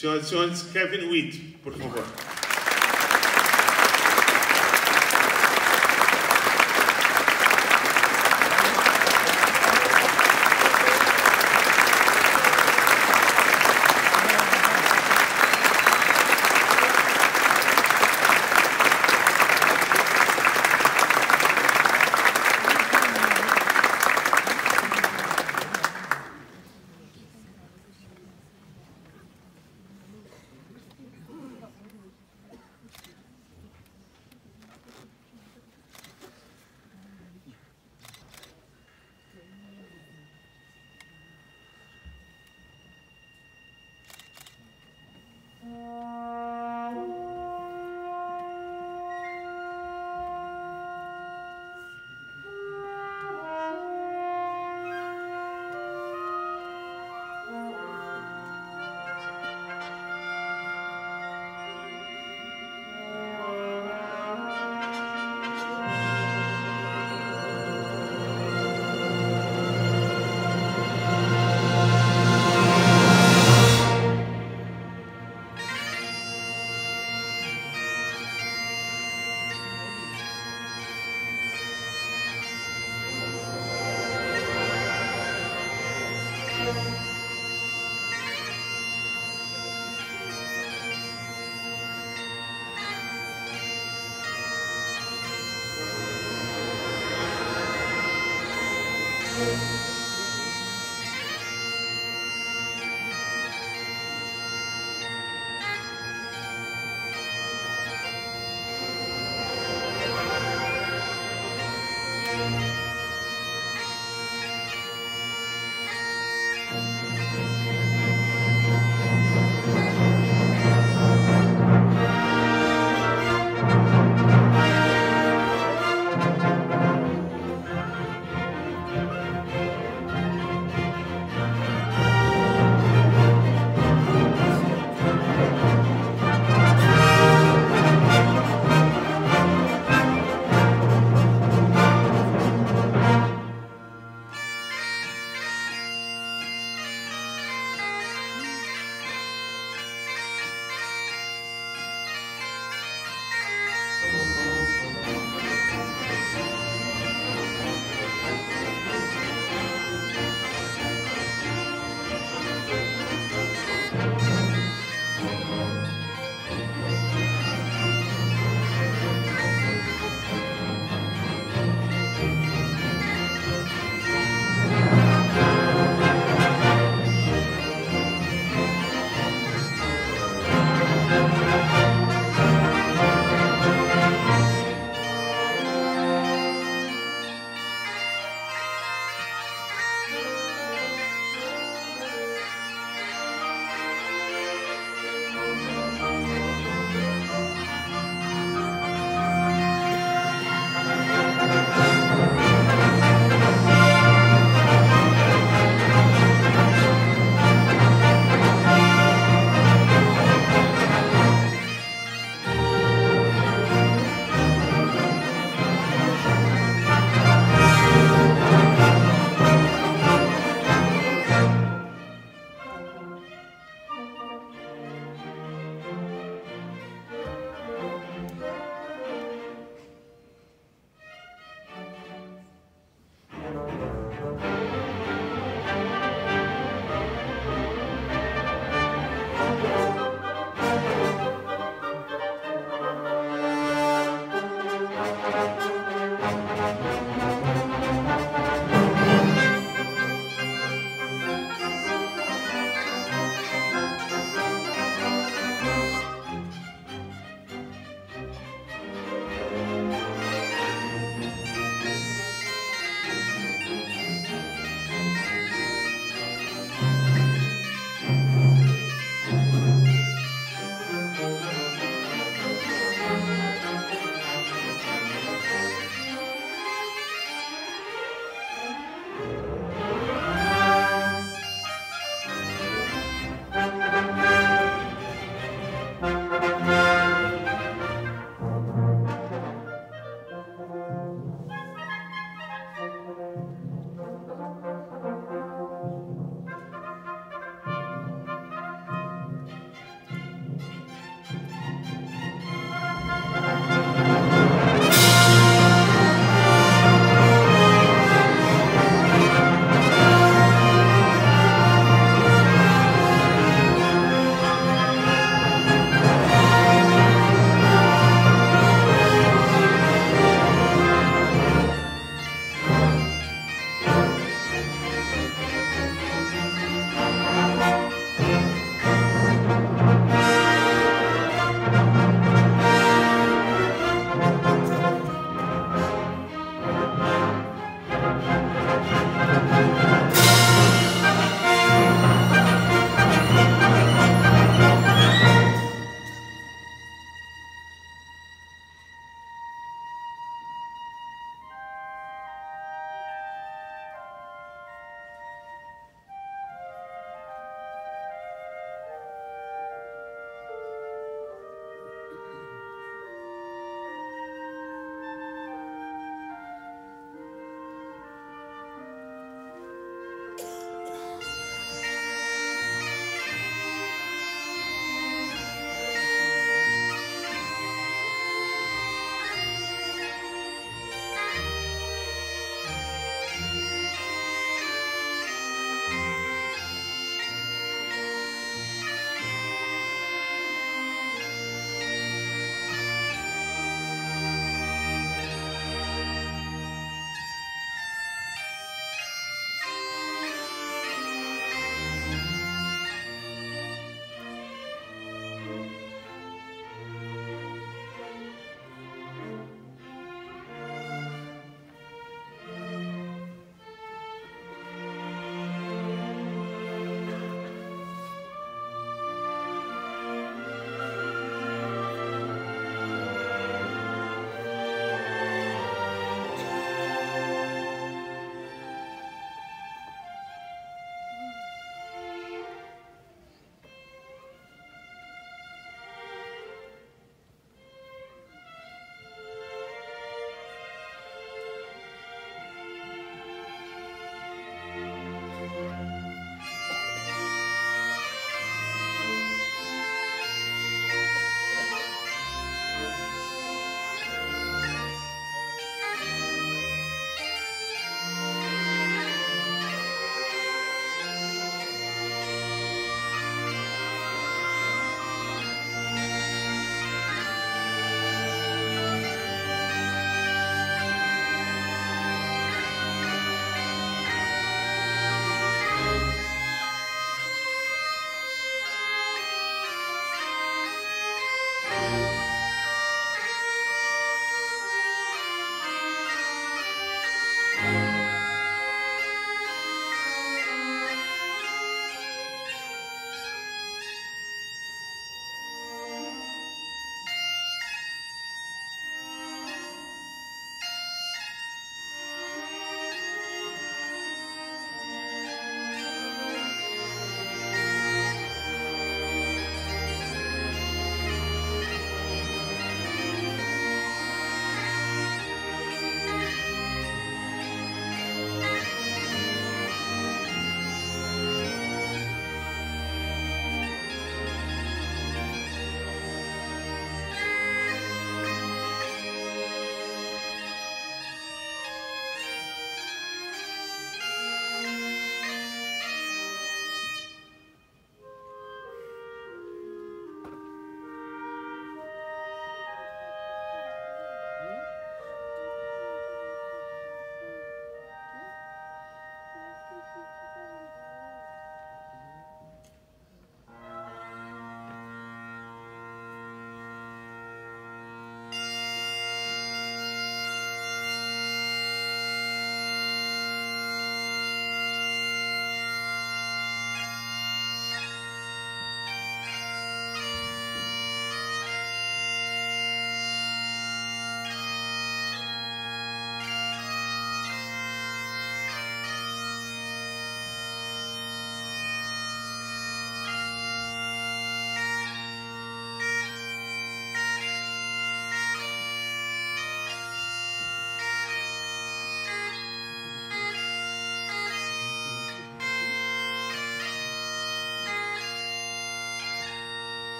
Senhoras e senhores, Kevin Witt, por favor.